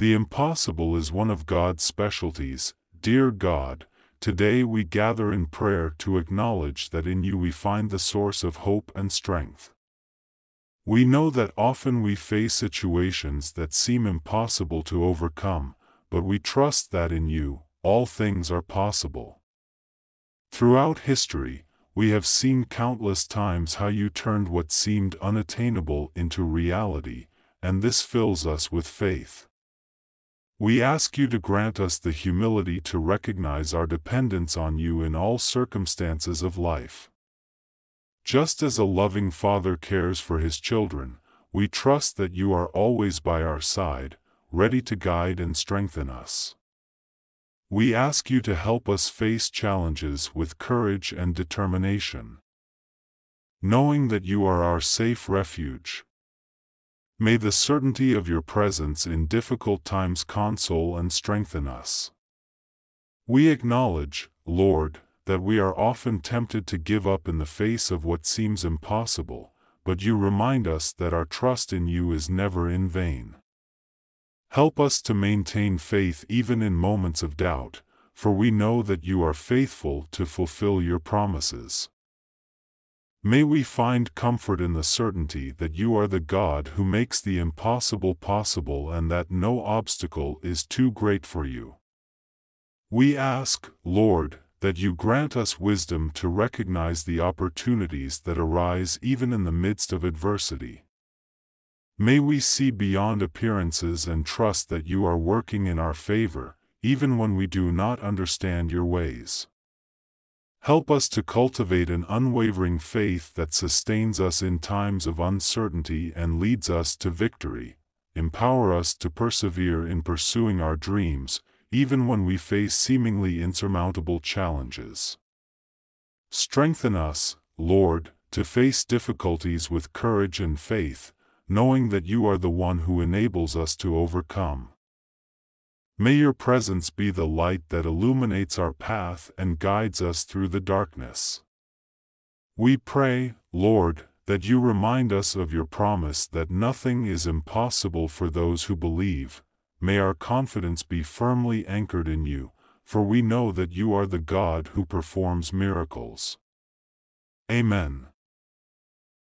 The impossible is one of God's specialties. Dear God, today we gather in prayer to acknowledge that in you we find the source of hope and strength. We know that often we face situations that seem impossible to overcome, but we trust that in you, all things are possible. Throughout history, we have seen countless times how you turned what seemed unattainable into reality, and this fills us with faith. We ask you to grant us the humility to recognize our dependence on you in all circumstances of life. Just as a loving father cares for his children, we trust that you are always by our side, ready to guide and strengthen us. We ask you to help us face challenges with courage and determination. Knowing that you are our safe refuge. May the certainty of your presence in difficult times console and strengthen us. We acknowledge, Lord, that we are often tempted to give up in the face of what seems impossible, but you remind us that our trust in you is never in vain. Help us to maintain faith even in moments of doubt, for we know that you are faithful to fulfill your promises. May we find comfort in the certainty that you are the God who makes the impossible possible and that no obstacle is too great for you. We ask, Lord, that you grant us wisdom to recognize the opportunities that arise even in the midst of adversity. May we see beyond appearances and trust that you are working in our favor, even when we do not understand your ways. Help us to cultivate an unwavering faith that sustains us in times of uncertainty and leads us to victory. Empower us to persevere in pursuing our dreams, even when we face seemingly insurmountable challenges. Strengthen us, Lord, to face difficulties with courage and faith, knowing that you are the one who enables us to overcome. May your presence be the light that illuminates our path and guides us through the darkness. We pray, Lord, that you remind us of your promise that nothing is impossible for those who believe. May our confidence be firmly anchored in you, for we know that you are the God who performs miracles. Amen.